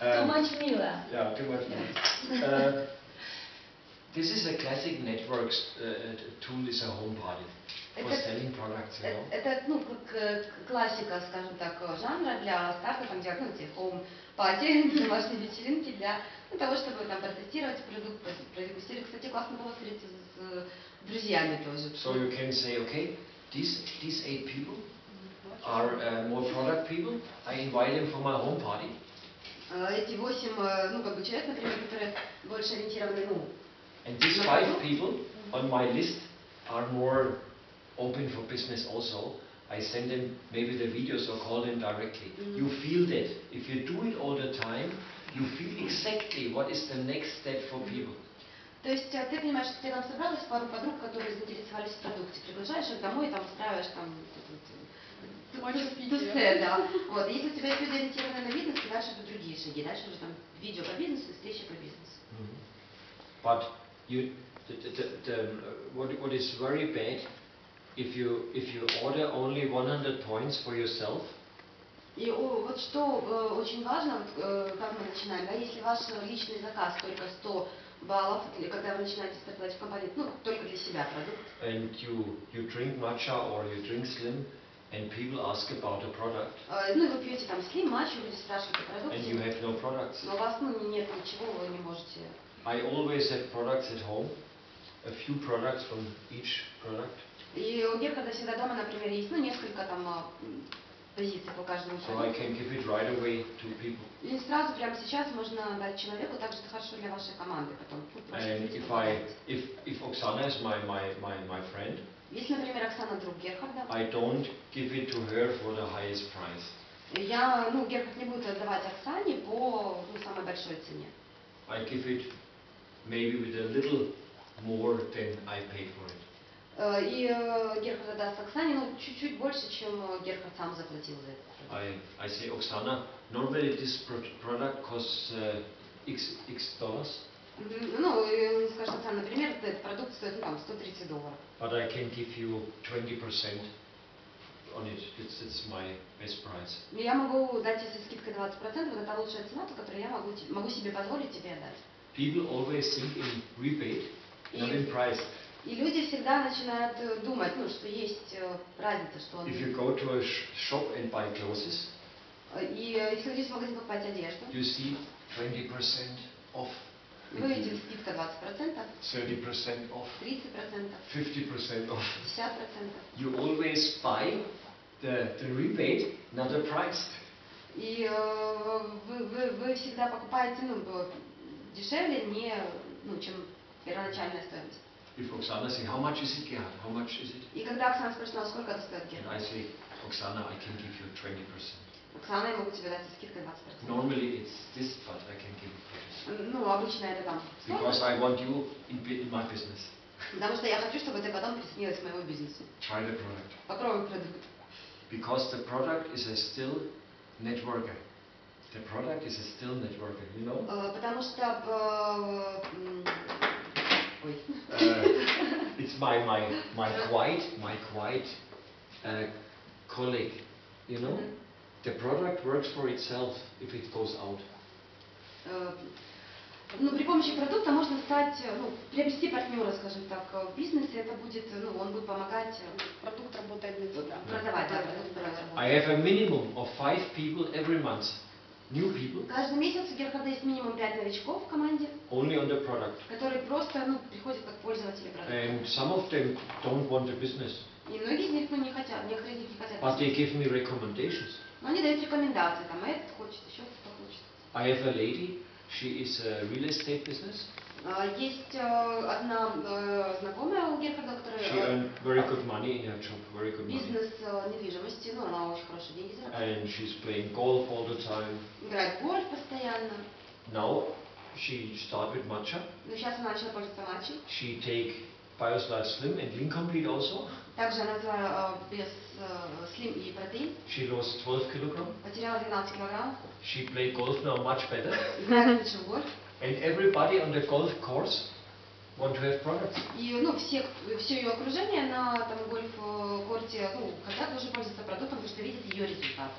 Too Um, much Mila. Yeah, too much. Uh, this is a classic networks uh, tool. is a home party for Это- selling products. You Э- know. Это, ну, как э, классика, скажем так, жанра для старта, там, где, ну, те home party, домашние вечеринки для ну, того, чтобы там протестировать продукт, продегустировать. Кстати, классно было встретиться с э, друзьями тоже. So you can say, okay, these these eight people are uh, more product people. I invite them for my home party. Э, Эти восемь, э, ну, как бы человек, например, которые больше ориентированы, ну, And these five people on my list are more open for business also. I send them maybe the videos or call them directly. Mhm. You feel that. If you do it all the time, you feel exactly what is the next step for people. То есть э, ты понимаешь, что тебе там собралось пару подруг, которые заинтересовались в продукте, приглашаешь их домой, там устраиваешь там тусе, да. Вот. Если у тебя есть люди ориентированы на бизнес, то дальше идут другие шаги. Дальше уже там видео по бизнесу, встречи по бизнесу. But you, the, the, the, the, what, what is very bad, if you if you order only 100 points for yourself, И о, вот что э, очень важно, вот, э, как мы начинаем, да, если ваш личный заказ только 100 баллов, или когда вы начинаете стартовать в компании, ну, только для себя продукт, and you you drink matcha or you drink slim, and people ask about the product, э, ну, и вы пьете там слим, матч, люди спрашивают о and you продукте, have no products. но у вас, ну, нет ничего, вы не можете I always have products at home, a few products from each product. И у Герхарда всегда дома, например, есть ну, несколько там м, позиций по каждому So I can give it right away to people. И сразу, прямо сейчас можно дать человеку, также это хорошо для вашей команды потом. And if I, if, if Oksana is my, my, my, my friend, Если, например, Оксана друг Герхарда, I don't give it to her for the highest price. я, ну, Герхард не будет отдавать Оксане по ну, самой большой цене. I give it maybe with a little more than I paid for it. Э, И э, Герхард отдаст Оксане, ну, чуть-чуть больше, чем э, Герхард сам заплатил за это. I, I say, Oksana, normally this pro- product costs uh, X, X dollars. Ну, скажет, Оксана, например, этот продукт стоит, ну, там, 130 долларов. but I can give you 20% on it. It's, it's my best price. Я могу дать со скидкой 20%, вот это лучшая цена, которую я могу, могу себе позволить тебе отдать. People always think in rebate, not in price. И люди всегда начинают э, думать, ну, что есть э, разница, что он... If you go to a sh- shop and buy clothes, Э, И если в магазин покупать одежду, you see 20% off, вы видите скидка 20%, 30% off, 30%, 50% off. 50%. You always buy the, the rebate, not the price. И э, вы, вы, вы всегда покупаете ну, дешевле, не, ну, чем первоначальная стоимость. If Oksana say, how much is it, Gerhard? How much is it? И когда Оксана спрашивала, «А сколько это стоит, And Герман? I say, Oksana, I can give you 20%. Оксана, я могу тебе дать со скидкой 20%. Normally it's this, but I can give it 20%. Ну, обычно это там Because 40, I want you in, bu- in my business. потому что я хочу, чтобы ты потом присоединилась к моему бизнесу. Try the product. Попробуй продукт. Because the product is a still networker. The product is a still networker, you know? Э, Потому что... э, м, Ой. Uh, it's my, my, my quiet, my quiet uh, colleague, you know? Мгм. The product works for itself if it goes out. Э, Ну, при помощи продукта можно стать, э, ну, приобрести партнера, скажем так, э, в бизнесе. Это будет, э, ну, он будет помогать э, Продукт работает для тебя. продавать, да, продукт продавать. I have a minimum of five people every month, new people, Каждый месяц у Герхарда есть минимум 5 новичков в команде, only on the product. которые просто, ну, приходят как пользователи продукта. And some of them don't want the business, И многие из них, ну, не хотят, некоторые из них не хотят. but they give me recommendations. Но они дают рекомендации, там, этот хочет, еще кто-то хочет. I have a lady, she is a real estate business. А, Есть э, одна э, знакомая Герхарда, которая She э, earned very good money in her job, very good money. бизнес э, недвижимости, ну, она очень хорошие деньги зарабатывает. And she's playing golf all the time. Играет в гольф постоянно. Now she started with matcha. Но сейчас она начала пользоваться матчей. She take Bioslide Slim and Lean Complete also. Также она взяла э, без э, слим и протеин. She lost 12 kilogram. Потеряла 12 килограмм. She play golf now much better. Играет лучше в гольф. And everybody on the golf course И ну, все, все ее окружение на там, гольф-корте ну, хотят уже пользоваться продуктом, потому что видят ее результат.